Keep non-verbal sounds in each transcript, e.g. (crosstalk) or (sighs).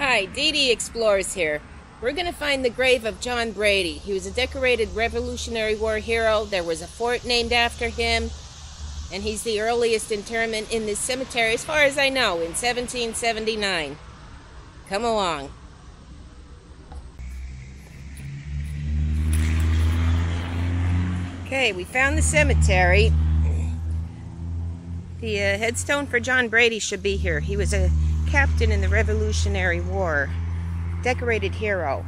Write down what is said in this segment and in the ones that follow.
Hi, DD Explores here. We're going to find the grave of John Brady. He was a decorated Revolutionary War hero. There was a fort named after him, and he's the earliest interment in this cemetery, as far as I know, in 1779. Come along. Okay, we found the cemetery. The uh, headstone for John Brady should be here. He was a captain in the Revolutionary War, decorated hero.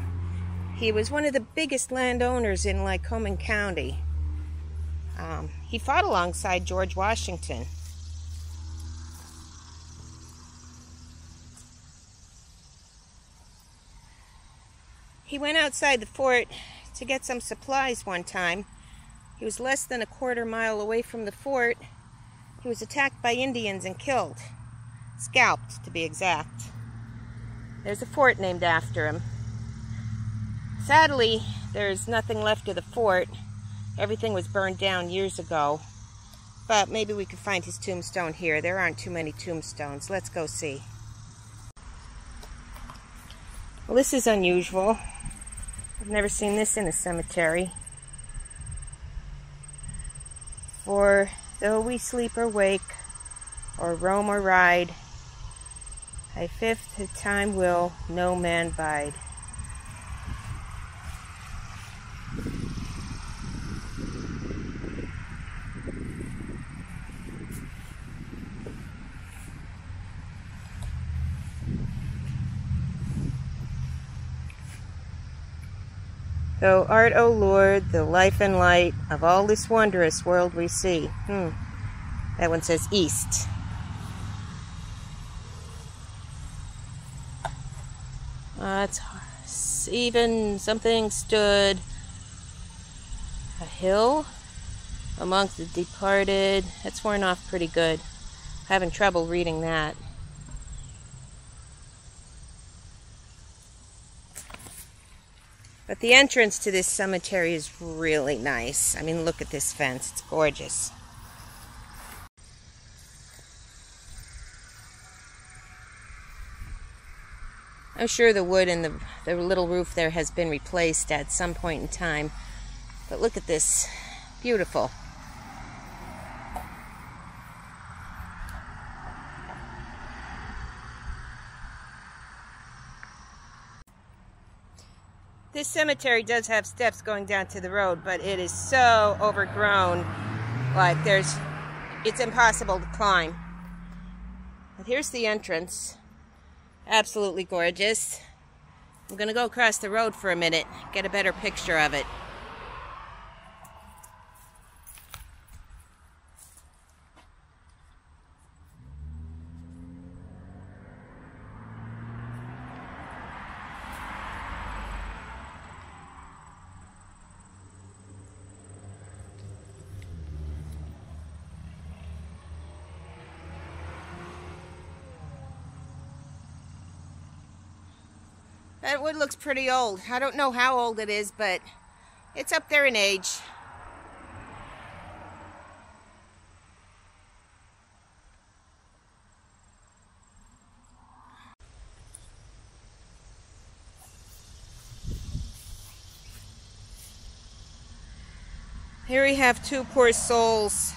He was one of the biggest landowners in Lycoming County. Um, he fought alongside George Washington. He went outside the fort to get some supplies one time. He was less than a quarter mile away from the fort. He was attacked by Indians and killed scalped to be exact. There's a fort named after him. Sadly, there's nothing left of the fort. Everything was burned down years ago. But maybe we could find his tombstone here. There aren't too many tombstones. Let's go see. Well, this is unusual. I've never seen this in a cemetery. For though we sleep or wake, or roam or ride, a fifth time will no man bide. Thou art, O Lord, the life and light of all this wondrous world we see. Hmm. That one says east. Uh, it's even something stood a hill amongst the departed. That's worn off pretty good. Having trouble reading that. But the entrance to this cemetery is really nice. I mean, look at this fence. It's gorgeous. I'm sure the wood in the, the little roof there has been replaced at some point in time. But look at this. Beautiful. This cemetery does have steps going down to the road, but it is so overgrown. Like there's, it's impossible to climb. But here's the entrance. Absolutely gorgeous. I'm going to go across the road for a minute, get a better picture of it. That wood looks pretty old. I don't know how old it is, but it's up there in age. Here we have two poor souls.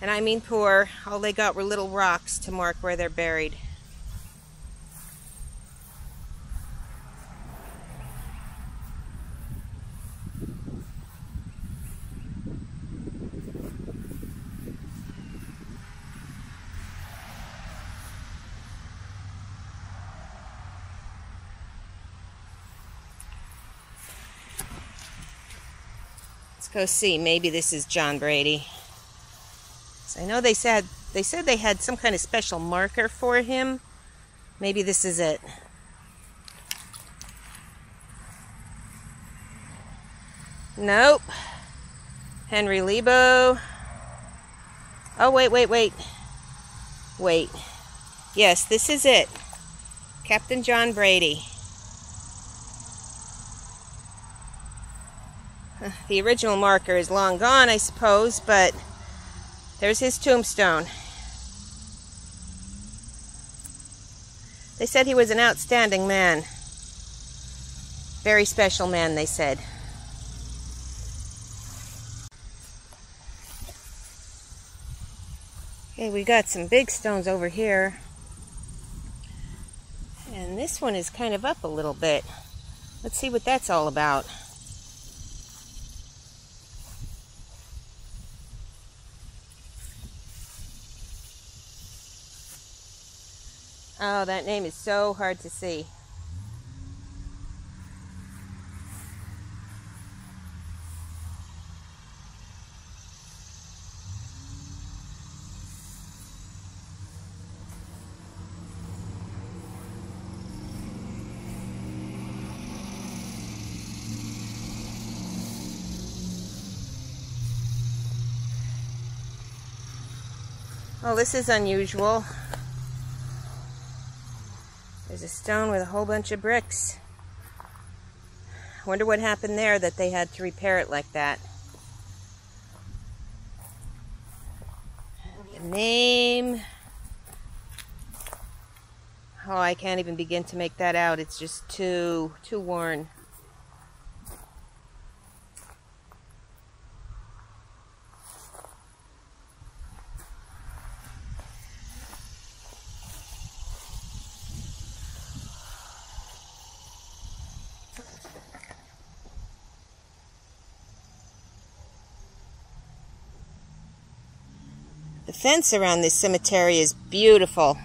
And I mean poor. All they got were little rocks to mark where they're buried. Go see. Maybe this is John Brady. So I know they said they said they had some kind of special marker for him. Maybe this is it. Nope. Henry Lebo. Oh, wait, wait, wait. Wait. Yes, this is it. Captain John Brady. (sighs) The original marker is long gone, I suppose, but there's his tombstone. They said he was an outstanding man. Very special man, they said. Okay, we got some big stones over here. And this one is kind of up a little bit. Let's see what that's all about. Oh, that name is so hard to see. Well, this is unusual. There's a stone with a whole bunch of bricks. I wonder what happened there that they had to repair it like that. The name. Oh, I can't even begin to make that out. It's just too, too worn. The fence around this cemetery is beautiful.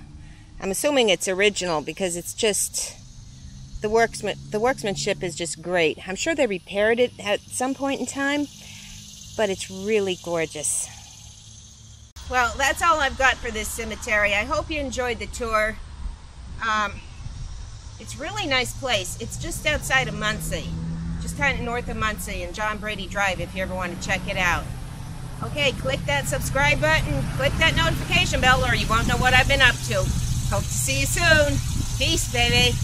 I'm assuming it's original because it's just the worksman the workmanship is just great. I'm sure they repaired it at some point in time, but it's really gorgeous. Well, that's all I've got for this cemetery. I hope you enjoyed the tour. Um, it's really nice place. It's just outside of Muncy, just kind of north of Muncy and John Brady Drive if you ever want to check it out. Okay, click that subscribe button, click that notification bell, or you won't know what I've been up to. Hope to see you soon. Peace, baby.